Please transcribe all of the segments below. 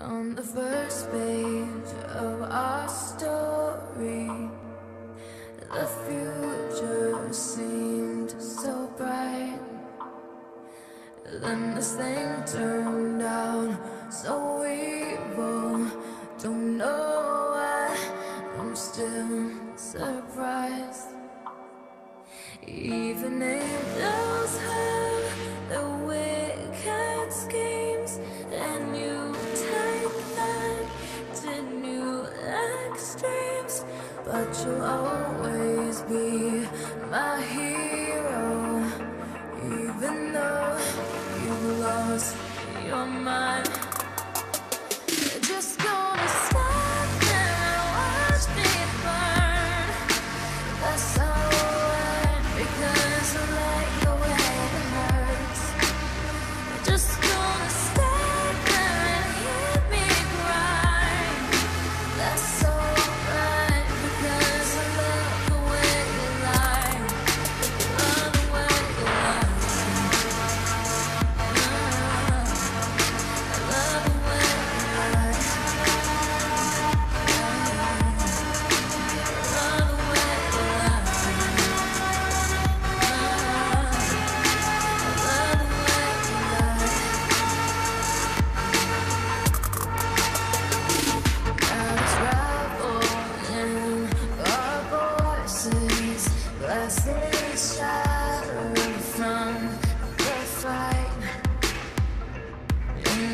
On the first page of our story, the future seemed so bright. Then this thing turned out. hero, even though you lost your mind.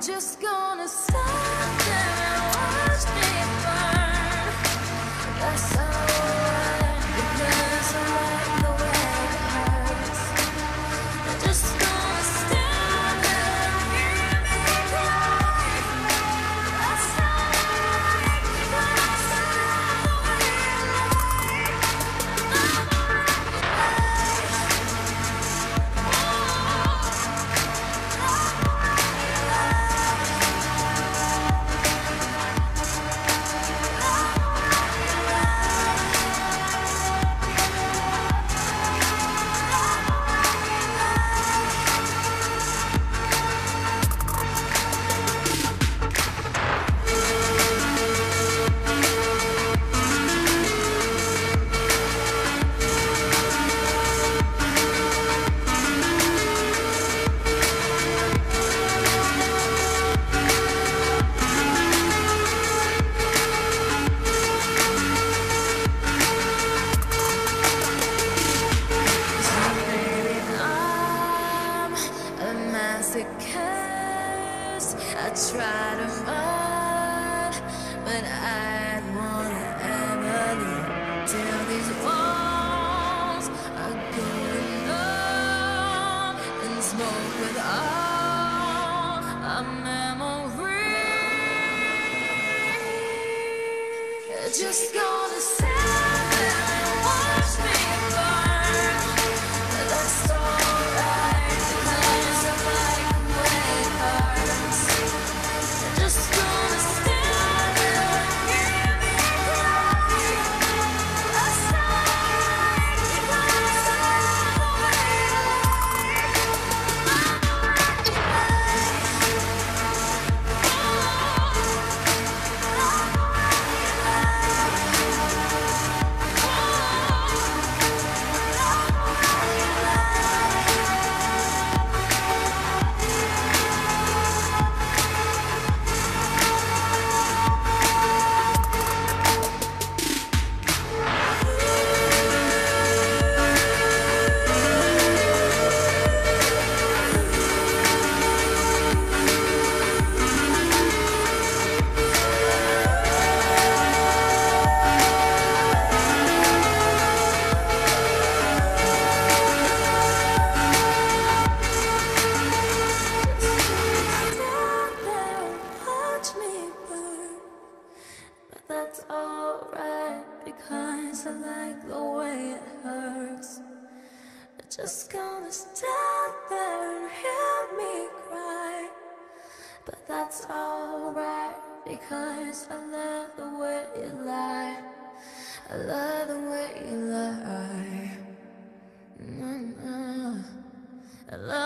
Just gonna stop. try to run, but I won't ever leave till these walls are going up and smoke with all our memories. Just gonna say. that's alright because I like the way it hurts. I just gonna stand there and hear me cry, but that's alright because I love the way you lie. I love the way you lie. Mm -mm. I love